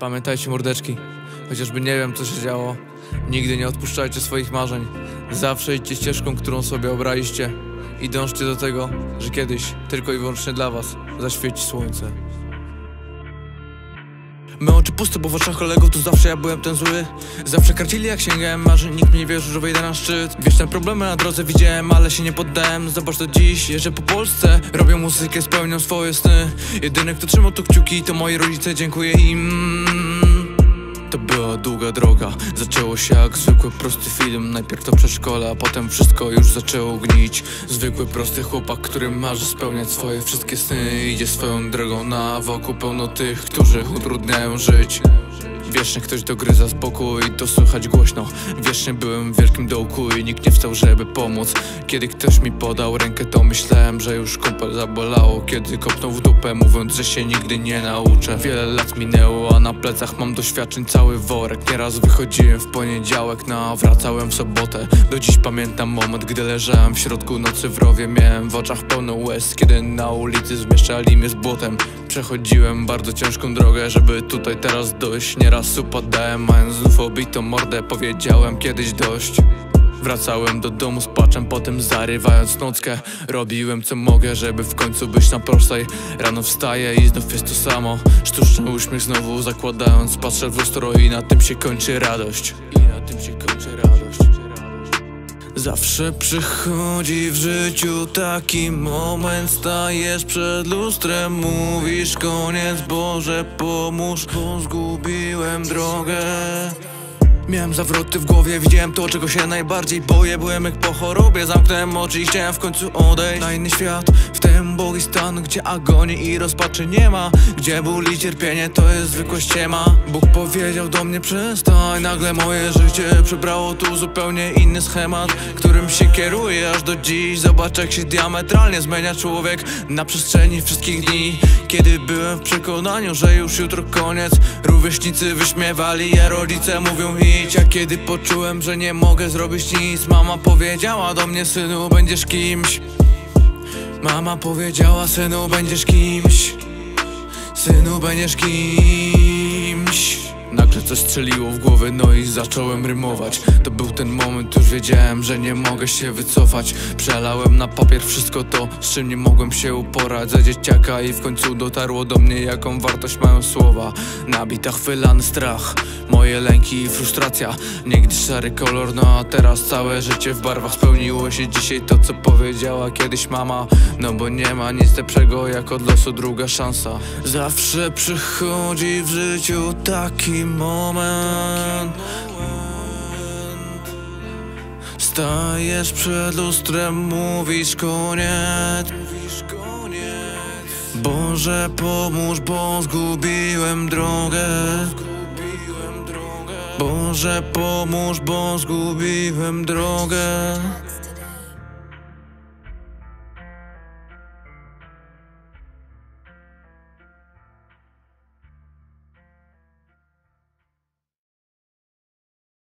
Pamiętajcie mordeczki, chociażby nie wiem co się działo. Nigdy nie odpuszczajcie swoich marzeń. Zawsze idźcie ścieżką, którą sobie obraliście. I dążcie do tego, że kiedyś tylko i wyłącznie dla was zaświeci słońce Me oczy puste, bo w oczach kolegów tu zawsze ja byłem ten zły. Zawsze karcili jak sięgałem marzeń, nikt mi nie wierzył, że wejdę na szczyt. Wieczne problemy na drodze widziałem, ale się nie poddałem. Zobacz to dziś, jeżdżę po Polsce. Robię muzykę, spełniam swoje sny. Jedyny kto trzymał tu kciuki to moi rodzice, dziękuję im to była długa droga. Zaczęło się jak zwykły prosty film. Najpierw to przedszkole, a potem wszystko już zaczęło gnić. Zwykły prosty chłopak, który marzy spełniać swoje wszystkie sny. Idzie swoją drogą na wokół pełno tych, którzy utrudniają żyć Wiecznie ktoś dogryza spokój, to słychać głośno. Wiecznie byłem w wielkim dołku i nikt nie wstał, żeby pomóc. Kiedy ktoś mi podał rękę, to myślałem, że już kumpel zabolało Kiedy kopnął w dupę, mówiąc, że się nigdy nie nauczę. Wiele lat minęło, a na plecach mam doświadczeń cały worek. Nieraz wychodziłem w poniedziałek, no a wracałem w sobotę. Do dziś pamiętam moment, gdy leżałem w środku nocy w rowie. Miałem w oczach pełno łez, kiedy na ulicy zmieszczali mnie z błotem Przechodziłem bardzo ciężką drogę, żeby tutaj teraz dojść. Nieraz upadałem, mając znów obitą mordę Powiedziałem kiedyś dość. Wracałem do domu z płaczem, potem zarywając nockę. Robiłem co mogę, żeby w końcu być na prostej. Rano wstaję i znów jest to samo. Sztuczny uśmiech znowu zakładając Patrzę w lustro i na tym się kończy radość. I na tym się kończy radość Zawsze przychodzi w życiu taki moment Stajesz przed lustrem, mówisz koniec Boże pomóż, bo zgubiłem drogę. Miałem zawroty w głowie, widziałem to, czego się najbardziej boję. Byłem jak po chorobie, zamknąłem oczy i chciałem w końcu odejść. Na inny świat, ten bogi stan, gdzie agonii i rozpaczy nie ma. Gdzie ból i cierpienie to jest zwykła ściema. Bóg powiedział do mnie przestań, nagle moje życie przybrało tu zupełnie inny schemat Którym się kieruję aż do dziś. Zobacz jak się diametralnie zmienia człowiek na przestrzeni wszystkich dni. Kiedy byłem w przekonaniu, że już jutro koniec Rówieśnicy wyśmiewali, a rodzice mówią i a kiedy poczułem, że nie mogę zrobić nic Mama powiedziała do mnie, synu, będziesz kimś Mama powiedziała, synu, będziesz kimś. Synu, będziesz kimś. Nagle coś strzeliło w głowę, no i zacząłem rymować. To był ten moment, już wiedziałem, że nie mogę się wycofać. Przelałem na papier wszystko to, z czym nie mogłem się uporać. Za dzieciaka i w końcu dotarło do mnie, jaką wartość mają słowa. Nabita chwylany strach, moje lęki i frustracja. Niegdyś szary kolor, no a teraz całe życie w barwach Spełniło się. Dzisiaj to, co powiedziała kiedyś mama No bo nie ma nic lepszego, jak od losu druga szansa. Zawsze przychodzi w życiu taki moment. Stajesz przed lustrem, mówisz koniec. Boże pomóż, bo zgubiłem drogę Boże pomóż, bo zgubiłem drogę